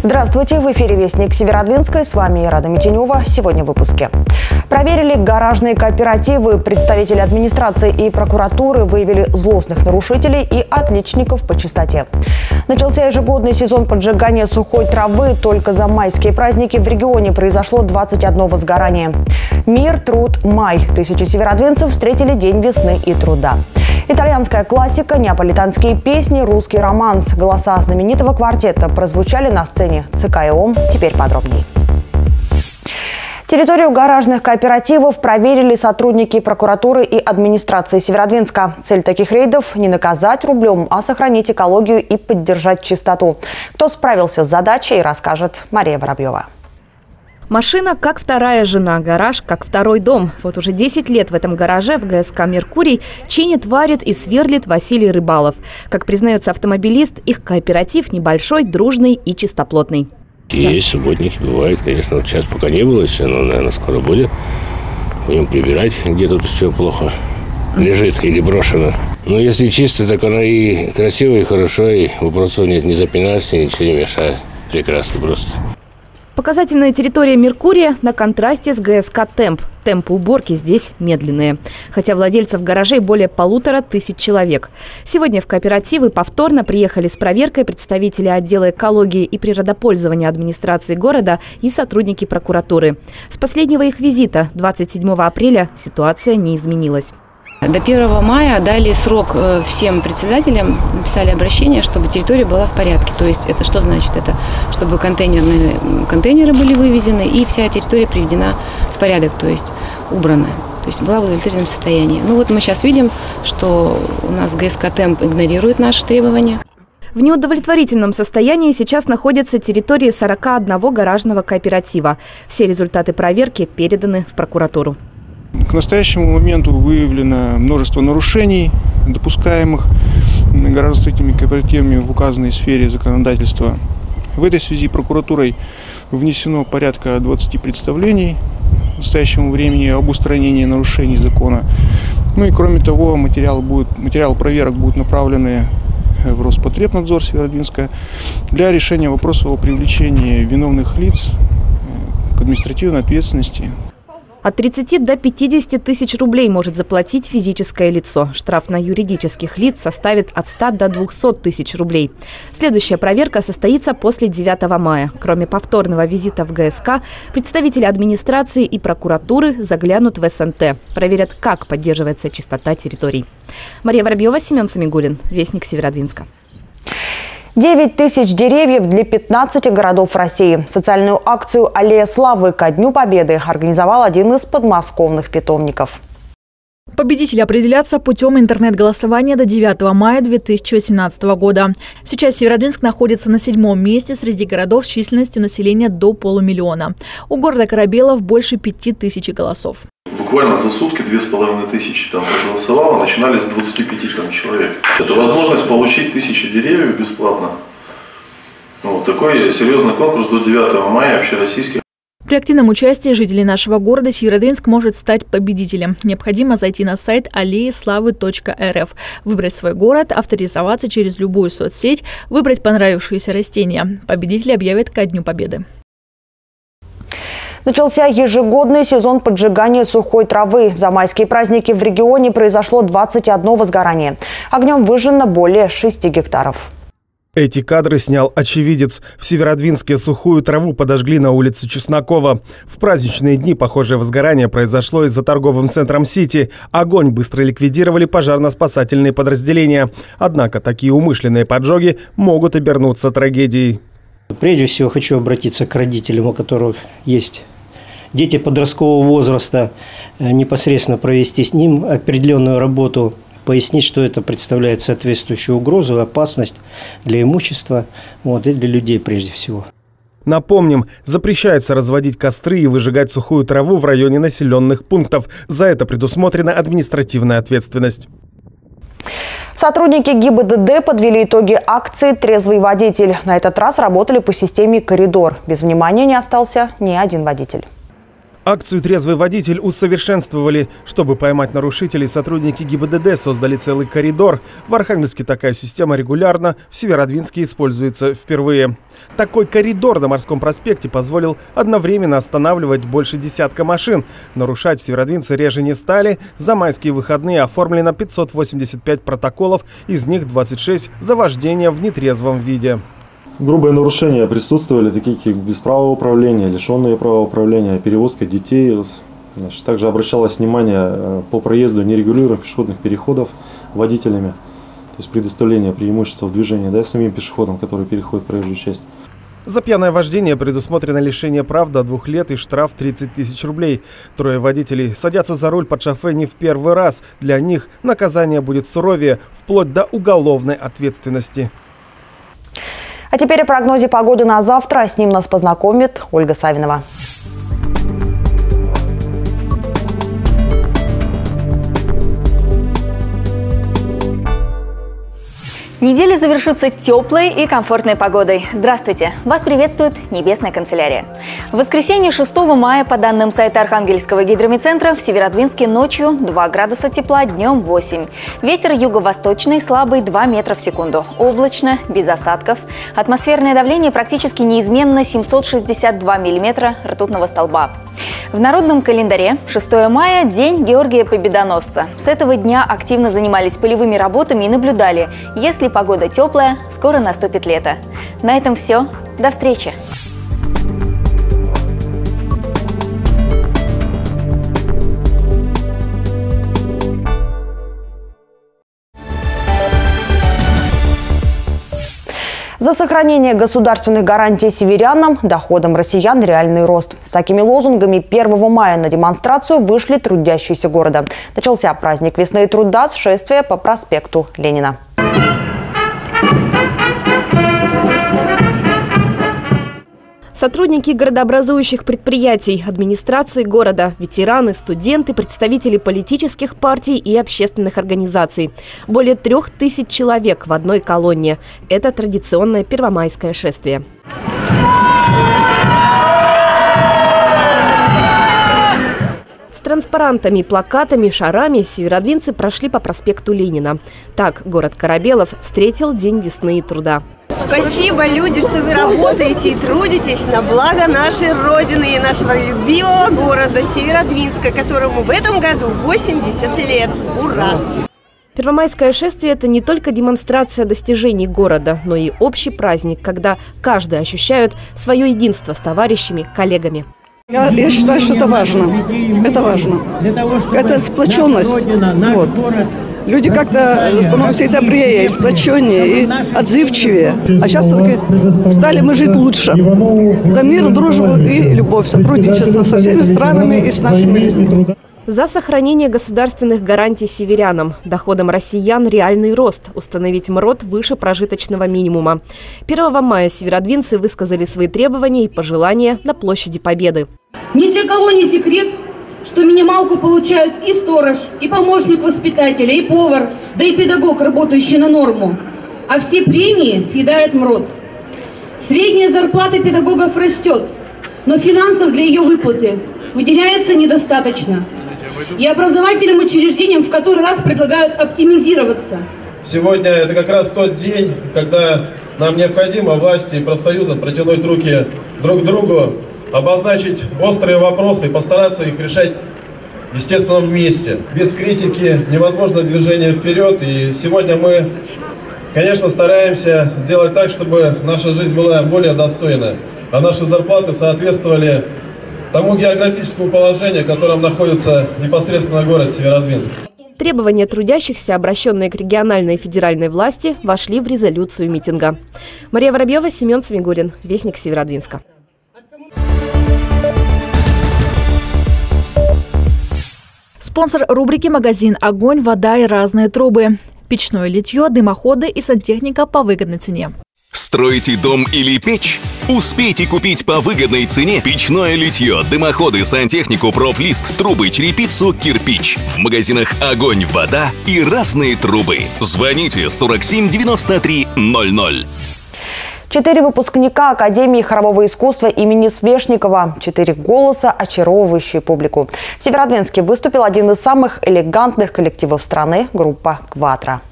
Здравствуйте, в эфире «Вестник Северодвинска» с вами Рада Митинева. Сегодня в выпуске. Проверили гаражные кооперативы. Представители администрации и прокуратуры выявили злостных нарушителей и отличников по чистоте. Начался ежегодный сезон поджигания сухой травы. Только за майские праздники в регионе произошло 21 возгорание. Мир, труд, май. Тысячи северодвинцев встретили День весны и труда. Итальянская классика, неаполитанские песни, русский романс. Голоса знаменитого квартета прозвучали на сцене ЦК и ОМ. Теперь подробнее. Территорию гаражных кооперативов проверили сотрудники прокуратуры и администрации Северодвинска. Цель таких рейдов – не наказать рублем, а сохранить экологию и поддержать чистоту. Кто справился с задачей, расскажет Мария Воробьева. Машина как вторая жена, гараж как второй дом. Вот уже 10 лет в этом гараже в ГСК «Меркурий» чинит, варит и сверлит Василий Рыбалов. Как признается автомобилист, их кооператив небольшой, дружный и чистоплотный. Есть субботники, бывает, конечно. Вот сейчас пока не было еще, но, наверное, скоро будет. Будем прибирать, где тут все плохо лежит или брошено. Но если чисто, так она и красиво, и хорошо, и вопросов нет, не запинаешься, ничего не мешает. Прекрасно просто. Показательная территория Меркурия на контрасте с ГСК «Темп». Темпы уборки здесь медленные. Хотя владельцев гаражей более полутора тысяч человек. Сегодня в кооперативы повторно приехали с проверкой представители отдела экологии и природопользования администрации города и сотрудники прокуратуры. С последнего их визита, 27 апреля, ситуация не изменилась. До 1 мая дали срок э, всем председателям, написали обращение, чтобы территория была в порядке. То есть это что значит? Это чтобы контейнерные контейнеры были вывезены и вся территория приведена в порядок, то есть убрана. То есть была в удовлетворительном состоянии. Ну вот мы сейчас видим, что у нас ГСК «Темп» игнорирует наши требования. В неудовлетворительном состоянии сейчас находятся территории 41 гаражного кооператива. Все результаты проверки переданы в прокуратуру. К настоящему моменту выявлено множество нарушений, допускаемых гражданствоительными кооперативами в указанной сфере законодательства. В этой связи прокуратурой внесено порядка 20 представлений к настоящему времени об устранении нарушений закона. Ну и кроме того, материал, будет, материал проверок будут направлены в Роспотребнадзор Северодвинска для решения вопроса о привлечении виновных лиц к административной ответственности от 30 до 50 тысяч рублей может заплатить физическое лицо. Штраф на юридических лиц составит от 100 до 200 тысяч рублей. Следующая проверка состоится после 9 мая. Кроме повторного визита в ГСК, представители администрации и прокуратуры заглянут в СНТ. Проверят, как поддерживается чистота территорий. Мария Воробьева, Семен Самигулин. Вестник Северодвинска. 9 тысяч деревьев для 15 городов России. Социальную акцию «Аллея славы» ко Дню Победы организовал один из подмосковных питомников. Победители определятся путем интернет-голосования до 9 мая 2018 года. Сейчас Северодвинск находится на седьмом месте среди городов с численностью населения до полумиллиона. У города Корабелов больше пяти тысяч голосов буквально за сутки две с половиной тысячи там проголосовало, начинали с 25 там, человек. Это возможность получить тысячи деревьев бесплатно. Вот такой серьезный конкурс до 9 мая общероссийский. При активном участии жителей нашего города Северодвинск может стать победителем. Необходимо зайти на сайт аллееславы.рф, выбрать свой город, авторизоваться через любую соцсеть, выбрать понравившиеся растения. Победители объявят ко Дню Победы. Начался ежегодный сезон поджигания сухой травы. За майские праздники в регионе произошло 21 возгорание. Огнем выжжено более 6 гектаров. Эти кадры снял очевидец. В Северодвинске сухую траву подожгли на улице Чеснокова. В праздничные дни похожее возгорание произошло из-за торговым центром «Сити». Огонь быстро ликвидировали пожарно-спасательные подразделения. Однако такие умышленные поджоги могут обернуться трагедией. Прежде всего хочу обратиться к родителям, у которых есть дети подросткового возраста, э, непосредственно провести с ним определенную работу, пояснить, что это представляет соответствующую угрозу, опасность для имущества вот, и для людей прежде всего. Напомним, запрещается разводить костры и выжигать сухую траву в районе населенных пунктов. За это предусмотрена административная ответственность. Сотрудники ГИБДД подвели итоги акции «Трезвый водитель». На этот раз работали по системе «Коридор». Без внимания не остался ни один водитель. Акцию «Трезвый водитель» усовершенствовали. Чтобы поймать нарушителей, сотрудники ГИБДД создали целый коридор. В Архангельске такая система регулярно, в Северодвинске используется впервые. Такой коридор на Морском проспекте позволил одновременно останавливать больше десятка машин. Нарушать северодвинцы реже не стали. За майские выходные оформлено 585 протоколов, из них 26 за вождение в нетрезвом виде. Грубые нарушения присутствовали, такие как бесправое управление, лишенные права управления, перевозка детей. Значит, также обращалось внимание э, по проезду нерегулируемых пешеходных переходов водителями, то есть предоставление преимущества в движении да, самим пешеходам, которые переходят проезжую часть. За пьяное вождение предусмотрено лишение прав до двух лет и штраф 30 тысяч рублей. Трое водителей садятся за руль под шофе не в первый раз. Для них наказание будет суровее, вплоть до уголовной ответственности. А теперь о прогнозе погоды на завтра. С ним нас познакомит Ольга Савинова. Неделя завершится теплой и комфортной погодой. Здравствуйте! Вас приветствует Небесная канцелярия. В воскресенье 6 мая, по данным сайта Архангельского гидромедцентра, в Северодвинске ночью 2 градуса тепла, днем 8. Ветер юго-восточный, слабый 2 метра в секунду. Облачно, без осадков. Атмосферное давление практически неизменно 762 миллиметра ртутного столба. В народном календаре 6 мая – День Георгия Победоносца. С этого дня активно занимались полевыми работами и наблюдали, если погода теплая, скоро наступит лето. На этом все. До встречи! За сохранение государственных гарантий северянам, доходам россиян реальный рост. С такими лозунгами 1 мая на демонстрацию вышли трудящиеся города. Начался праздник весны и труда с шествия по проспекту Ленина. Сотрудники городообразующих предприятий, администрации города, ветераны, студенты, представители политических партий и общественных организаций. Более трех тысяч человек в одной колонне. Это традиционное первомайское шествие. С транспарантами, плакатами, шарами северодвинцы прошли по проспекту Ленина. Так город Корабелов встретил День весны и труда. Спасибо, люди, что вы работаете и трудитесь на благо нашей Родины и нашего любимого города Северодвинска, которому в этом году 80 лет. Ура! Первомайское шествие – это не только демонстрация достижений города, но и общий праздник, когда каждый ощущает свое единство с товарищами, коллегами. Я, я считаю, что это важно. Это важно. Это сплоченность. Вот. Люди как-то становятся и добрее, и сплоченнее, и отзывчивее. А сейчас все-таки стали мы жить лучше. За мир, дружбу и любовь, сотрудничество со всеми странами и с нашими людьми. За сохранение государственных гарантий северянам, доходам россиян реальный рост, установить МРОД выше прожиточного минимума. 1 мая северодвинцы высказали свои требования и пожелания на площади Победы. Ни для кого не секрет, что минималку получают и сторож, и помощник воспитателя, и повар, да и педагог, работающий на норму. А все премии съедает МРОД. Средняя зарплата педагогов растет, но финансов для ее выплаты выделяется недостаточно. И образовательным учреждениям в который раз предлагают оптимизироваться. Сегодня это как раз тот день, когда нам необходимо власти и профсоюзам протянуть руки друг к другу, обозначить острые вопросы и постараться их решать естественно вместе. Без критики невозможно движение вперед. И сегодня мы, конечно, стараемся сделать так, чтобы наша жизнь была более достойной, а наши зарплаты соответствовали тому географическому положению, в котором находится непосредственно город Северодвинск. Требования трудящихся, обращенные к региональной и федеральной власти, вошли в резолюцию митинга. Мария Воробьева, Семен Смигулин, Вестник Северодвинска. Спонсор рубрики «Магазин «Огонь», вода и разные трубы». Печное литье, дымоходы и сантехника по выгодной цене. Строите дом или печь? Успейте купить по выгодной цене печное литье, дымоходы, сантехнику, профлист, трубы, черепицу, кирпич. В магазинах «Огонь», «Вода» и разные трубы. Звоните 47 93 00. Четыре выпускника Академии хорового искусства имени Свешникова. Четыре голоса, очаровывающие публику. В Северодвинске выступил один из самых элегантных коллективов страны – группа «Кватро».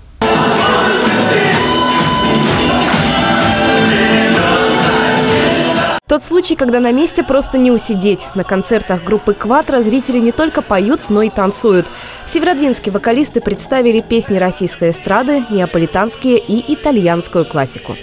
Тот случай, когда на месте просто не усидеть. На концертах группы «Кватро» зрители не только поют, но и танцуют. В Северодвинске вокалисты представили песни российской эстрады, неаполитанские и итальянскую классику.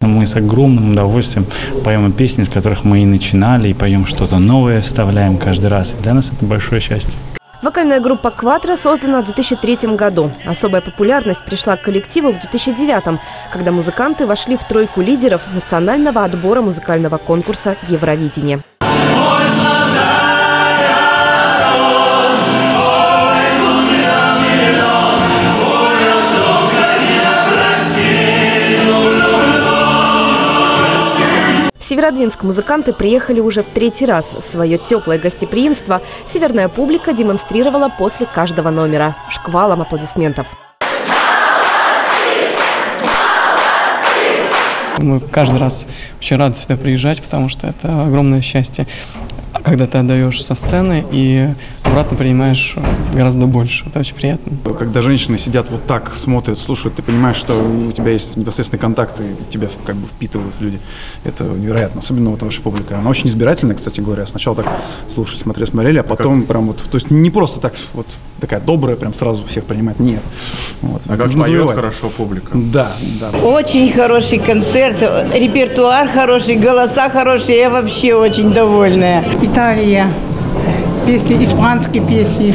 Мы с огромным удовольствием поем песни, с которых мы и начинали, и поем что-то новое, вставляем каждый раз. И для нас это большое счастье. Вокальная группа «Кватро» создана в 2003 году. Особая популярность пришла к коллективу в 2009, когда музыканты вошли в тройку лидеров национального отбора музыкального конкурса «Евровидение». Северодвинск музыканты приехали уже в третий раз. Свое теплое гостеприимство северная публика демонстрировала после каждого номера. Шквалом аплодисментов. Мы каждый раз очень рады сюда приезжать, потому что это огромное счастье когда ты отдаешь со сцены и обратно принимаешь гораздо больше. Это очень приятно. Когда женщины сидят вот так, смотрят, слушают, ты понимаешь, что у тебя есть непосредственный контакт, и тебя как бы впитывают люди. Это невероятно, особенно вот ваша публика. Она очень избирательная, кстати говоря. Сначала так слушали, смотрели, смотрели, а потом как? прям вот, то есть не просто так вот такая добрая, прям сразу всех принимать, нет. Вот. А как поет хорошо публика? Да, да. Очень хороший концерт, репертуар хороший, голоса хорошие, я вообще очень довольная. Италия, песни, испанские песни.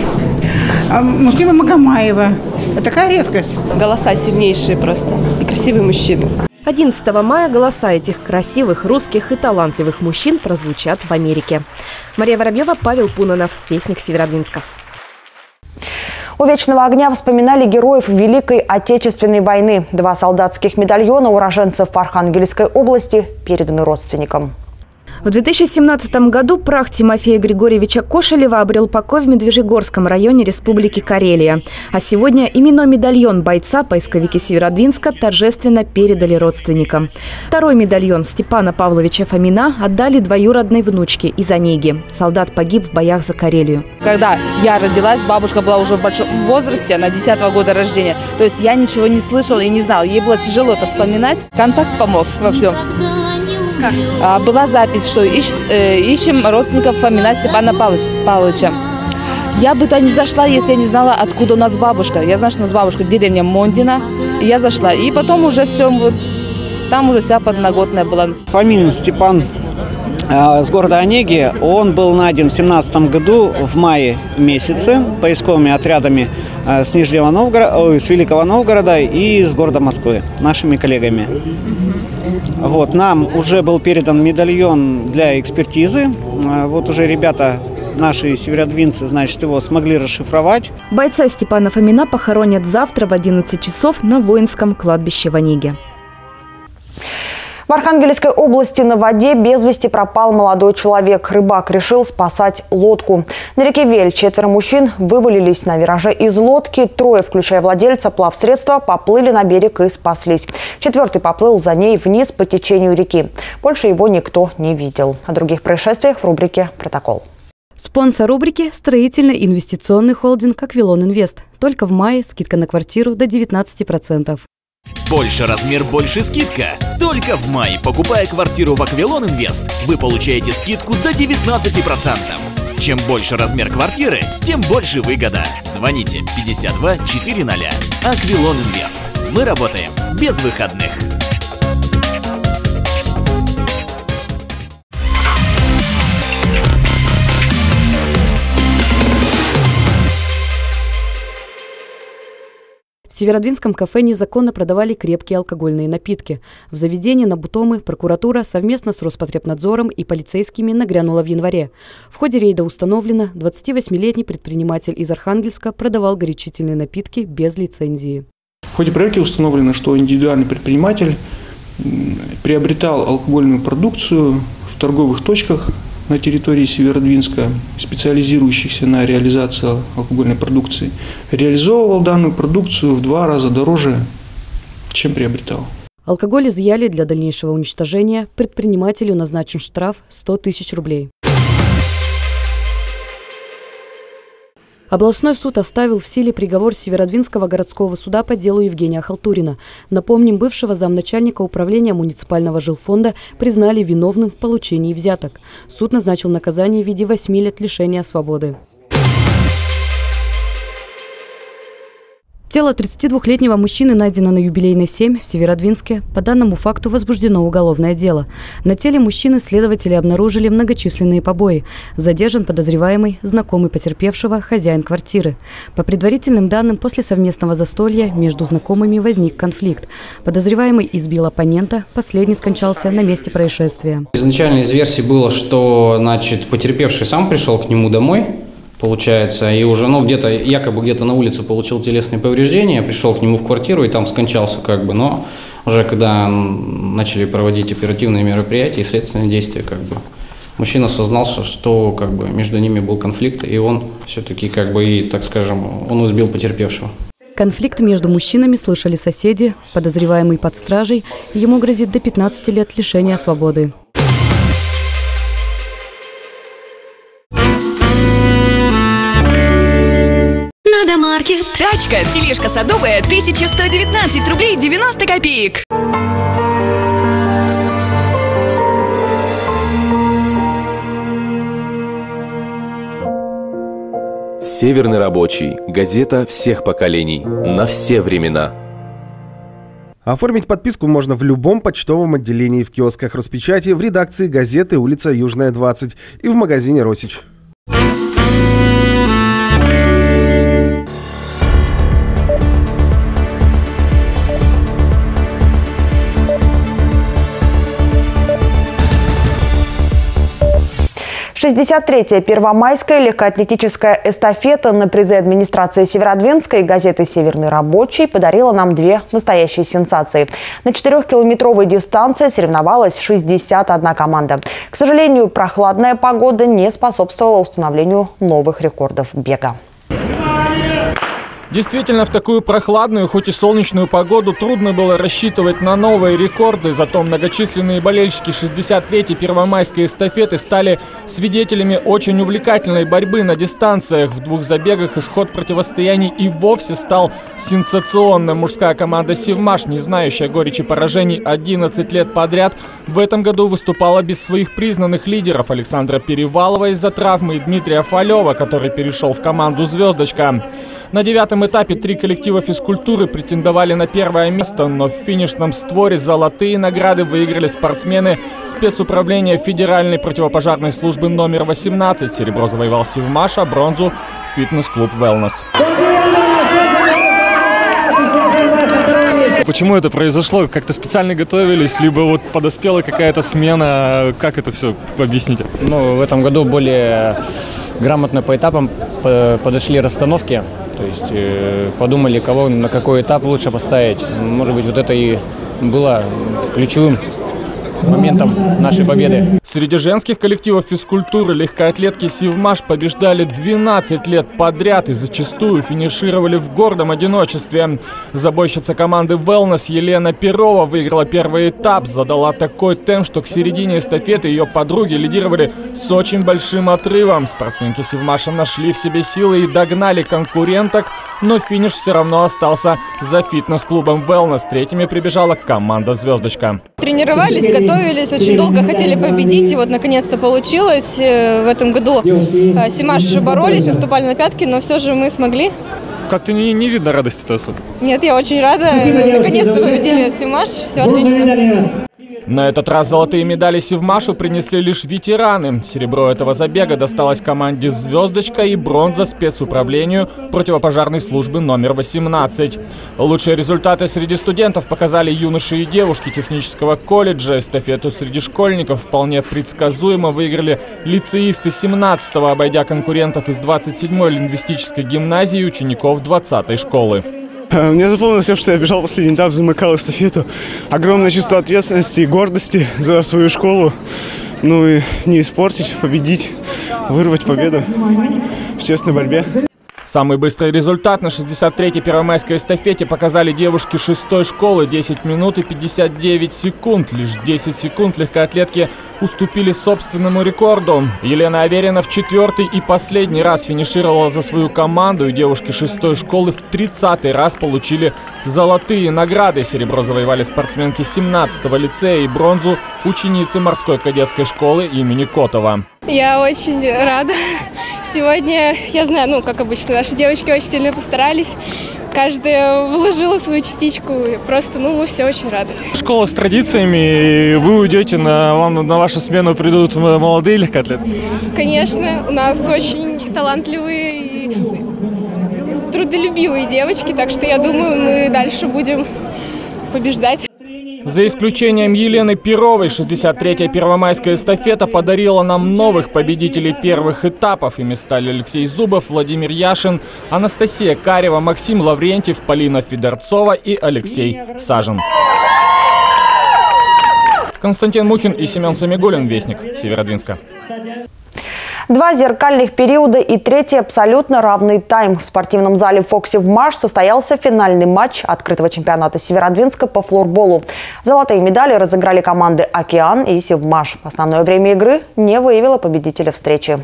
А Муслима Магомаева. Это такая редкость. Голоса сильнейшие просто и красивые мужчины. 11 мая голоса этих красивых, русских и талантливых мужчин прозвучат в Америке. Мария Воробьева, Павел Пунанов, Вестник Северодвинска. У «Вечного огня» вспоминали героев Великой Отечественной войны. Два солдатских медальона уроженцев Архангельской области переданы родственникам. В 2017 году прах Тимофея Григорьевича Кошелева обрел покой в Медвежьегорском районе Республики Карелия. А сегодня именной медальон бойца поисковики Северодвинска торжественно передали родственникам. Второй медальон Степана Павловича Фомина отдали двоюродной внучке из Онеги. Солдат погиб в боях за Карелию. Когда я родилась, бабушка была уже в большом возрасте, она 10 -го года рождения. То есть я ничего не слышала и не знала. Ей было тяжело это вспоминать. Контакт помог во всем. А, была запись, что ищ, э, ищем родственников Фомина Степана Павловича. Я бы туда не зашла, если я не знала, откуда у нас бабушка. Я знаю, что у нас бабушка деревня Мондина. И я зашла. И потом уже все, вот там уже вся подноготная была. Фомин Степан э, с города Онеги. Он был найден в 17 году в мае месяце поисковыми отрядами э, с Нижнего Новгорода, с Великого Новгорода и с города Москвы, нашими коллегами. Вот, нам уже был передан медальон для экспертизы. А, вот уже ребята наши северодвинцы, значит, его смогли расшифровать. Бойца Степана Фомина похоронят завтра в 11 часов на воинском кладбище в Ониге. В Архангельской области на воде без вести пропал молодой человек. Рыбак решил спасать лодку. На реке Вель четверо мужчин вывалились на вираже из лодки. Трое, включая владельца плавсредства, поплыли на берег и спаслись. Четвертый поплыл за ней вниз по течению реки. Больше его никто не видел. О других происшествиях в рубрике «Протокол». Спонсор рубрики – строительно-инвестиционный холдинг «Аквилон Инвест». Только в мае скидка на квартиру до 19%. Больше размер, больше скидка. Только в мае, покупая квартиру в Аквилон Инвест, вы получаете скидку до 19%. Чем больше размер квартиры, тем больше выгода. Звоните 52 400. Аквилон Инвест. Мы работаем без выходных. Северодвинском кафе незаконно продавали крепкие алкогольные напитки. В заведении на Бутомы прокуратура совместно с Роспотребнадзором и полицейскими нагрянула в январе. В ходе рейда установлено, 28-летний предприниматель из Архангельска продавал горячительные напитки без лицензии. В ходе проверки установлено, что индивидуальный предприниматель приобретал алкогольную продукцию в торговых точках на территории Северодвинска, специализирующихся на реализации алкогольной продукции, реализовывал данную продукцию в два раза дороже, чем приобретал. Алкоголь изъяли для дальнейшего уничтожения. Предпринимателю назначен штраф 100 тысяч рублей. Областной суд оставил в силе приговор Северодвинского городского суда по делу Евгения Халтурина. Напомним, бывшего замначальника управления муниципального жилфонда признали виновным в получении взяток. Суд назначил наказание в виде 8 лет лишения свободы. Тело 32-летнего мужчины найдено на юбилейной 7 в Северодвинске. По данному факту возбуждено уголовное дело. На теле мужчины следователи обнаружили многочисленные побои. Задержан подозреваемый, знакомый потерпевшего, хозяин квартиры. По предварительным данным, после совместного застолья между знакомыми возник конфликт. Подозреваемый избил оппонента, последний скончался на месте происшествия. Изначально из версии было, что значит, потерпевший сам пришел к нему домой, получается, и уже, ну, где-то, якобы где-то на улице получил телесные повреждения, пришел к нему в квартиру и там скончался, как бы, но уже когда начали проводить оперативные мероприятия и следственные действия, как бы, мужчина осознался, что, как бы, между ними был конфликт, и он все-таки, как бы, и, так скажем, он избил потерпевшего. Конфликт между мужчинами слышали соседи, подозреваемый под стражей, ему грозит до 15 лет лишения свободы. Маркет. Тачка, тележка садовая, 1119 рублей 90 копеек. Северный рабочий. Газета всех поколений. На все времена. Оформить подписку можно в любом почтовом отделении в киосках Роспечати, в редакции газеты «Улица Южная, 20» и в магазине «Росич». Шестьдесят третья Первомайская легкоатлетическая эстафета на призы администрации Северодвинской и газеты «Северный рабочий» подарила нам две настоящие сенсации. На четырехкилометровой дистанции соревновалась 61 команда. К сожалению, прохладная погода не способствовала установлению новых рекордов бега. Действительно, в такую прохладную, хоть и солнечную погоду трудно было рассчитывать на новые рекорды, зато многочисленные болельщики 63-й первомайской эстафеты стали свидетелями очень увлекательной борьбы на дистанциях. В двух забегах исход противостояний и вовсе стал сенсационным. Мужская команда «Севмаш», не знающая горечи поражений 11 лет подряд, в этом году выступала без своих признанных лидеров Александра Перевалова из-за травмы и Дмитрия Фалева, который перешел в команду «Звездочка». На девятом этапе три коллектива физкультуры претендовали на первое место, но в финишном створе золотые награды выиграли спортсмены спецуправления Федеральной противопожарной службы номер 18. Серебро завоевал Севмаш, а бронзу – фитнес-клуб «Велнес». Почему это произошло? Как-то специально готовились, либо вот подоспела какая-то смена? Как это все объясните? Ну, в этом году более грамотно по этапам подошли расстановки. То есть э, подумали, кого на какой этап лучше поставить. Может быть, вот это и было ключевым моментом нашей победы. Среди женских коллективов физкультуры легкоатлетки Сивмаш побеждали 12 лет подряд и зачастую финишировали в гордом одиночестве. Забойщица команды Wellness Елена Перова выиграла первый этап, задала такой темп, что к середине эстафеты ее подруги лидировали с очень большим отрывом. Спортсменки Сивмаша нашли в себе силы и догнали конкуренток, но финиш все равно остался за фитнес-клубом Wellness. Третьими прибежала команда «Звездочка». Тренировались, готовились, очень долго хотели победить выйти. Вот наконец-то получилось. Э, в этом году э, Симаш боролись, наступали на пятки, но все же мы смогли. Как-то не, не видно радости-то особо. Нет, я очень рада. Наконец-то победили Симаш. Все отлично. На этот раз золотые медали Севмашу принесли лишь ветераны. Серебро этого забега досталось команде «Звездочка» и бронза спецуправлению противопожарной службы номер 18. Лучшие результаты среди студентов показали юноши и девушки технического колледжа. Эстафету среди школьников вполне предсказуемо выиграли лицеисты 17-го, обойдя конкурентов из 27-й лингвистической гимназии и учеников 20-й школы. Мне запомнилось все, что я бежал последний этап, замыкал эстафету. Огромное чувство ответственности и гордости за свою школу. ну и не испортить, победить, вырвать победу в честной борьбе. Самый быстрый результат на 63-й первомайской эстафете показали девушки шестой школы 10 минут и 59 секунд. Лишь 10 секунд легкоатлетки уступили собственному рекорду. Елена Аверина в четвертый и последний раз финишировала за свою команду, и девушки шестой школы в 30-й раз получили золотые награды. Серебро завоевали спортсменки 17-го лицея и бронзу ученицы морской кадетской школы имени Котова. Я очень рада. Сегодня, я знаю, ну, как обычно, наши девочки очень сильно постарались. Каждая вложила свою частичку. Просто, ну, мы все очень рады. Школа с традициями, и вы уйдете, на, вам на вашу смену придут молодые легкоатлеты? Конечно, у нас очень талантливые и трудолюбивые девочки, так что я думаю, мы дальше будем побеждать. За исключением Елены Перовой, 63-я первомайская эстафета подарила нам новых победителей первых этапов. Ими стали Алексей Зубов, Владимир Яшин, Анастасия Карева, Максим Лаврентьев, Полина Федорцова и Алексей Сажин. Константин Мухин и Семен Самигулин, Вестник, Северодвинска. Два зеркальных периода и третий абсолютно равный тайм. В спортивном зале «Фокси» в Маш состоялся финальный матч открытого чемпионата Северодвинска по флорболу. Золотые медали разыграли команды «Океан» и «Севмаш». Основное время игры не выявило победителя встречи.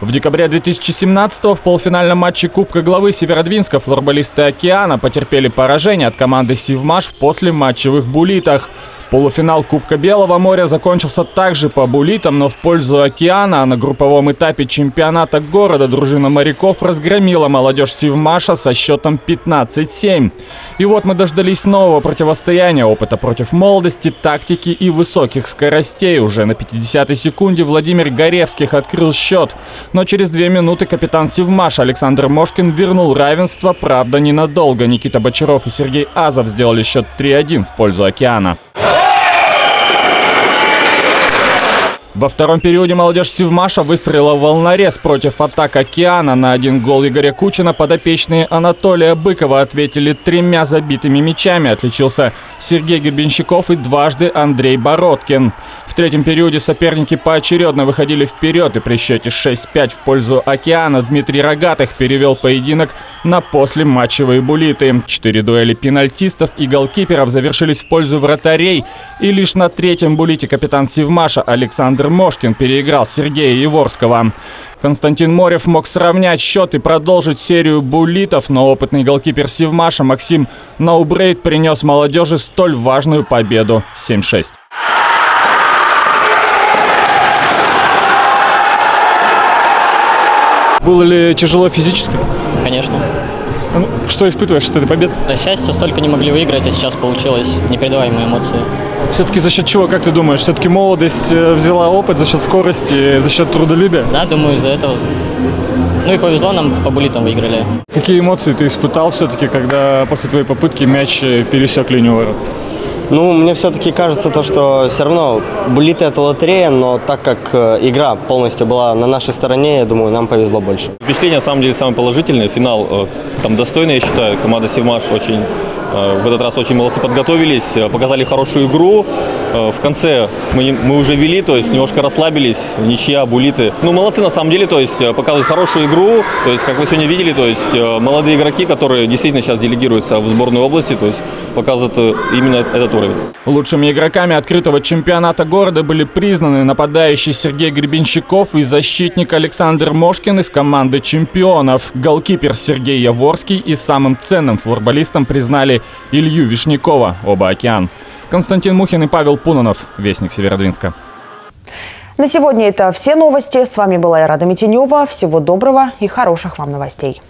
В декабре 2017 в полуфинальном матче Кубка главы Северодвинска флорболисты «Океана» потерпели поражение от команды «Севмаш» в послематчевых булитах. Полуфинал Кубка Белого моря закончился также по булитам, но в пользу океана. На групповом этапе чемпионата города дружина моряков разгромила молодежь Сивмаша со счетом 15-7. И вот мы дождались нового противостояния, опыта против молодости, тактики и высоких скоростей. Уже на 50-й секунде Владимир Горевских открыл счет. Но через две минуты капитан Сивмаша Александр Мошкин вернул равенство, правда ненадолго. Никита Бочаров и Сергей Азов сделали счет 3-1 в пользу океана. Во втором периоде молодежь Севмаша выстроила волнорез против атак «Океана». На один гол Игоря Кучина подопечные Анатолия Быкова ответили тремя забитыми мячами. Отличился Сергей Гербенщиков и дважды Андрей Бородкин. В третьем периоде соперники поочередно выходили вперед и при счете 6-5 в пользу «Океана» Дмитрий Рогатых перевел поединок на послематчевые булиты. Четыре дуэли пенальтистов и голкиперов завершились в пользу вратарей. И лишь на третьем булите капитан Севмаша Александр Мошкин переиграл Сергея Еворского. Константин Морев мог сравнять счет и продолжить серию буллитов, но опытный голкипер Сивмаша Максим Наубрейд принес молодежи столь важную победу 7-6. Было ли тяжело физически? Конечно. Ну, что испытываешь от этой победы? Да счастье, столько не могли выиграть, а сейчас получилось непередаваемые эмоции. Все-таки за счет чего, как ты думаешь? Все-таки молодость э, взяла опыт за счет скорости, за счет трудолюбия? Да, думаю, из-за этого. Ну и повезло нам, по булитам выиграли. Какие эмоции ты испытал все-таки, когда после твоей попытки мяч э, пересек линию ворот? Ну, мне все-таки кажется то, что все равно булиты это лотерея, но так как э, игра полностью была на нашей стороне, я думаю, нам повезло больше. Впечатление, на самом деле, самое положительное. Финал там достойный, я считаю. Команда Севмаш очень Э, в этот раз очень молодцы подготовились, э, показали хорошую игру. Э, в конце мы, мы уже вели, то есть немножко расслабились, ничья, булиты. Ну, молодцы на самом деле, то есть показывают хорошую игру. То есть, как вы сегодня видели, то есть молодые игроки, которые действительно сейчас делегируются в сборную области, то есть показывают именно этот уровень. Лучшими игроками открытого чемпионата города были признаны нападающий Сергей Гребенщиков и защитник Александр Мошкин из команды чемпионов. Голкипер Сергей Яворский и самым ценным футболистом признали Илью Вишнякова, оба «Океан». Константин Мухин и Павел Пунанов, Вестник Северодвинска. На сегодня это все новости. С вами была я Рада Митинева. Всего доброго и хороших вам новостей.